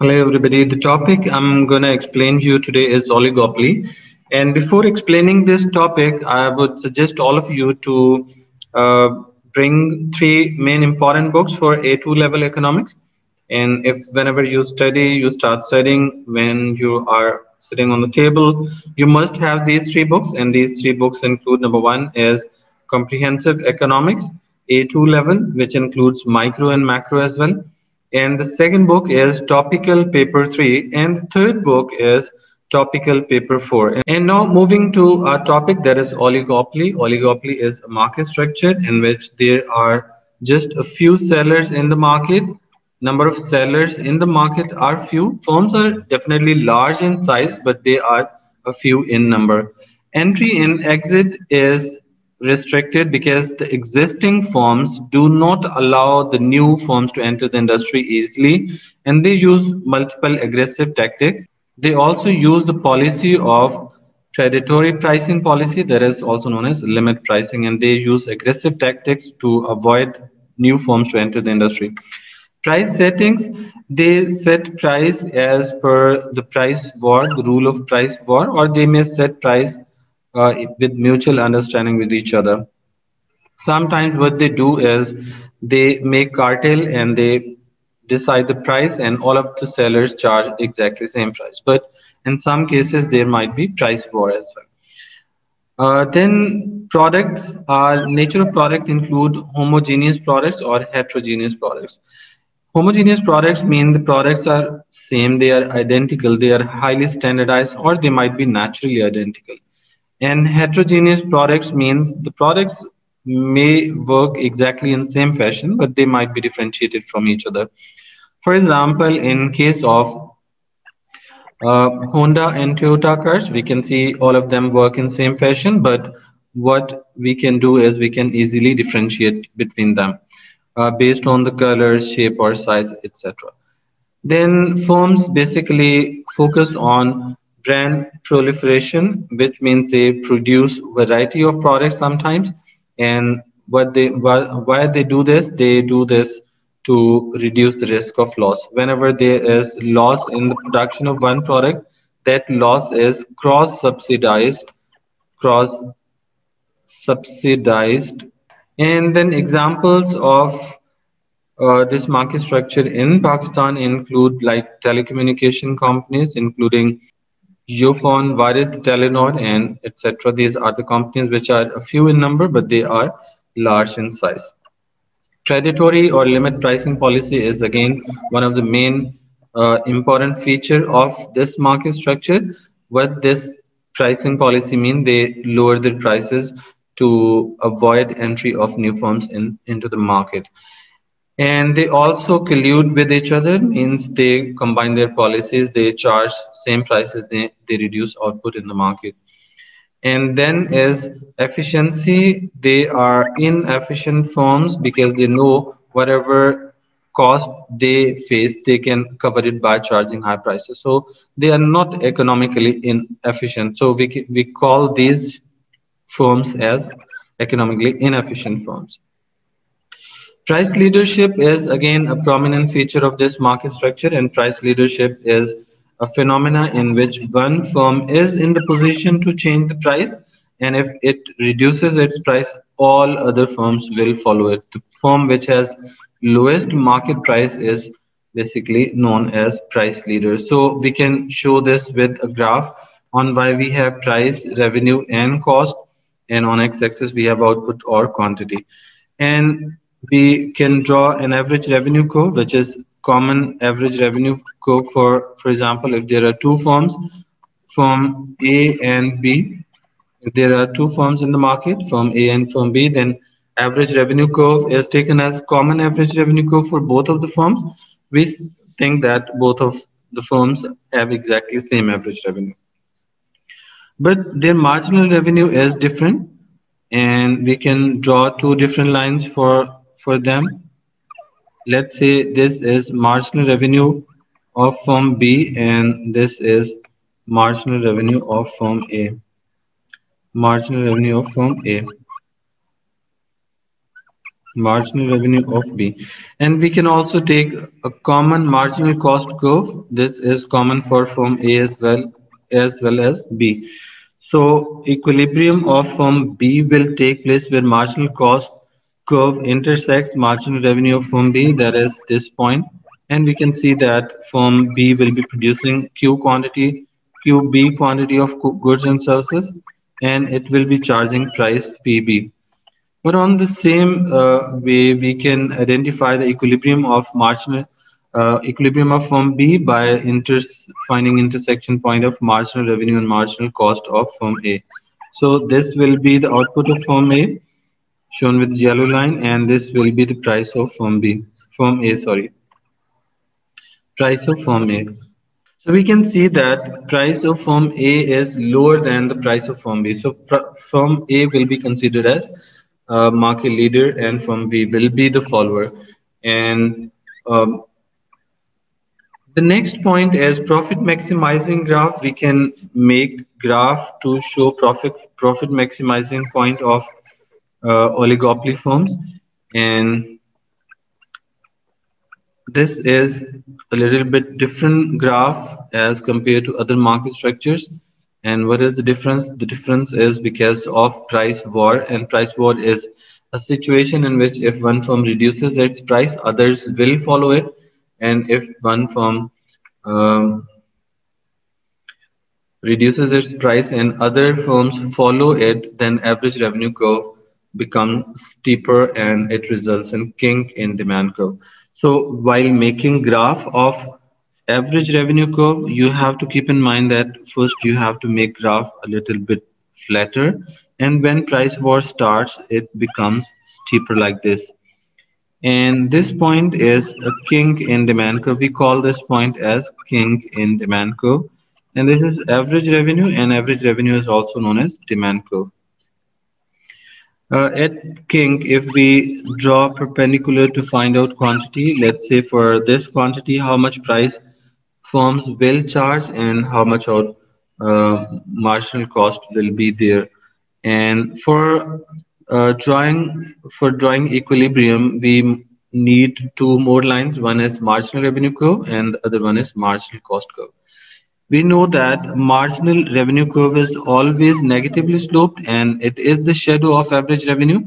Hello everybody. The topic I'm going to explain to you today is oligopoly. And before explaining this topic, I would suggest all of you to uh, bring three main important books for A2 level economics. And if whenever you study, you start studying when you are sitting on the table, you must have these three books. And these three books include number one is comprehensive economics, A2 level, which includes micro and macro as well and the second book is topical paper 3 and the third book is topical paper 4 and now moving to a topic that is oligopoly. Oligopoly is a market structure in which there are just a few sellers in the market. Number of sellers in the market are few. Firms are definitely large in size but they are a few in number. Entry and exit is restricted because the existing firms do not allow the new firms to enter the industry easily and they use multiple aggressive tactics. They also use the policy of predatory pricing policy that is also known as limit pricing and they use aggressive tactics to avoid new firms to enter the industry. Price settings, they set price as per the price war, the rule of price war, or they may set price uh, with mutual understanding with each other. Sometimes what they do is they make cartel and they decide the price and all of the sellers charge exactly same price. But in some cases, there might be price war as well. Uh, then products are nature of product include homogeneous products or heterogeneous products. Homogeneous products mean the products are same, they are identical, they are highly standardized, or they might be naturally identical. And heterogeneous products means the products may work exactly in the same fashion, but they might be differentiated from each other. For example, in case of uh, Honda and Toyota cars, we can see all of them work in same fashion, but what we can do is we can easily differentiate between them uh, based on the color, shape, or size, etc. Then firms basically focus on brand proliferation, which means they produce variety of products sometimes. And what they why, why they do this? They do this to reduce the risk of loss. Whenever there is loss in the production of one product, that loss is cross subsidized, cross subsidized. And then examples of uh, this market structure in Pakistan include like telecommunication companies, including Ufone, Warid, Telenor, and etc. These are the companies which are a few in number, but they are large in size. Predatory or limit pricing policy is again one of the main uh, important feature of this market structure. What this pricing policy mean? They lower their prices to avoid entry of new firms in into the market and they also collude with each other means they combine their policies they charge same prices they, they reduce output in the market. And then is efficiency they are inefficient firms because they know whatever cost they face they can cover it by charging high prices. So they are not economically inefficient. So we we call these firms as economically inefficient firms Price leadership is again a prominent feature of this market structure and price leadership is a phenomena in which one firm is in the position to change the price and if it reduces its price all other firms will follow it. The firm which has lowest market price is basically known as price leader. So we can show this with a graph on why we have price revenue and cost and on x-axis we have output or quantity. And we can draw an average revenue curve, which is common average revenue curve for, for example, if there are two firms, firm A and B, if there are two firms in the market, firm A and firm B, then average revenue curve is taken as common average revenue curve for both of the firms. We think that both of the firms have exactly same average revenue. But their marginal revenue is different and we can draw two different lines for for them. Let's say this is marginal revenue of firm B and this is marginal revenue of firm A. Marginal revenue of firm A. marginal revenue of B. And we can also take a common marginal cost curve. This is common for firm A as well as well as B. So equilibrium of firm B will take place where marginal cost curve intersects marginal revenue of firm B, that is this point. And we can see that firm B will be producing Q quantity, QB quantity of goods and services, and it will be charging price PB. But on the same uh, way, we can identify the equilibrium of marginal uh, equilibrium of firm B by inter finding intersection point of marginal revenue and marginal cost of firm A. So this will be the output of firm A shown with yellow line and this will be the price of firm B, firm A, sorry. Price of firm A. So we can see that price of firm A is lower than the price of firm B. So firm A will be considered as uh, market leader and from B will be the follower. And um, the next point is profit maximizing graph. We can make graph to show profit profit maximizing point of oligopoly firms. And this is a little bit different graph as compared to other market structures. And what is the difference? The difference is because of price war and price war is a situation in which if one firm reduces its price, others will follow it. And if one firm um, reduces its price and other firms follow it, then average revenue curve becomes steeper and it results in kink in demand curve. So while making graph of average revenue curve, you have to keep in mind that first you have to make graph a little bit flatter. And when price war starts, it becomes steeper like this. And this point is a kink in demand curve. We call this point as kink in demand curve. And this is average revenue and average revenue is also known as demand curve. Uh, at kink, if we draw perpendicular to find out quantity, let's say for this quantity, how much price firms will charge and how much our uh, marginal cost will be there. And for uh, drawing for drawing equilibrium, we need two more lines. One is marginal revenue curve and the other one is marginal cost curve. We know that marginal revenue curve is always negatively sloped and it is the shadow of average revenue.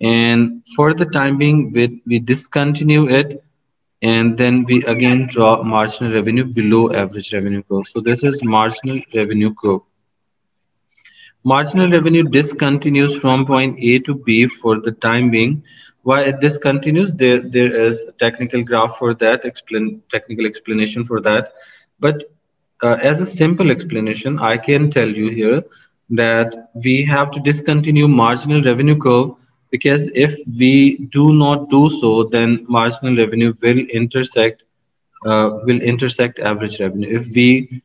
And for the time being, we, we discontinue it and then we again draw marginal revenue below average revenue curve. So this is marginal revenue curve. Marginal revenue discontinues from point A to B for the time being. Why it discontinues, there, there is a technical graph for that, explain technical explanation for that. But uh, as a simple explanation, I can tell you here that we have to discontinue marginal revenue curve because if we do not do so then marginal revenue will intersect uh, will intersect average revenue. If we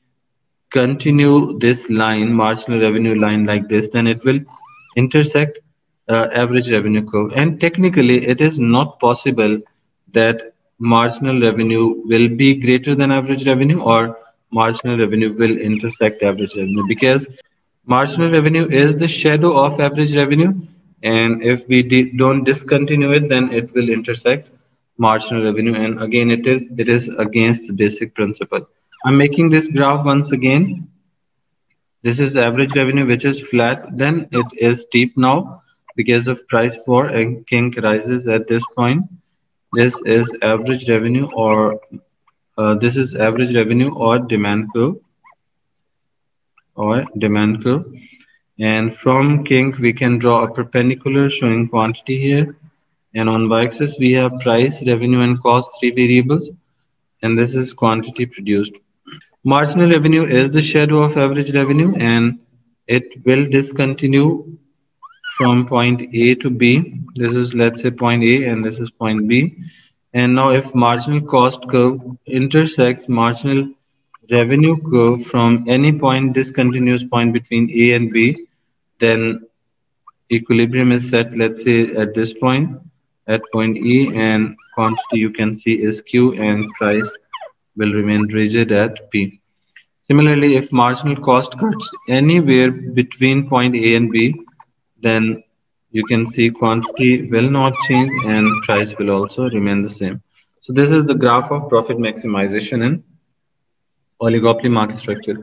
continue this line marginal revenue line like this then it will intersect uh, average revenue curve. And technically it is not possible that marginal revenue will be greater than average revenue or marginal revenue will intersect average revenue because marginal revenue is the shadow of average revenue. And if we don't discontinue it then it will intersect marginal revenue. And again it is it is against the basic principle. I'm making this graph once again. This is average revenue which is flat. Then it is steep now because of price war and kink rises at this point. This is average revenue or uh, this is average revenue or demand curve or demand curve and from kink, we can draw a perpendicular showing quantity here. And on y-axis, we have price, revenue, and cost, three variables. And this is quantity produced. Marginal revenue is the shadow of average revenue, and it will discontinue from point A to B. This is, let's say, point A, and this is point B. And now if marginal cost curve intersects marginal revenue curve from any point discontinuous point between A and B, then equilibrium is set, let's say at this point, at point E and quantity you can see is Q and price will remain rigid at P. Similarly, if marginal cost cuts anywhere between point A and B, then you can see quantity will not change and price will also remain the same. So this is the graph of profit maximization in oligopoly market structure.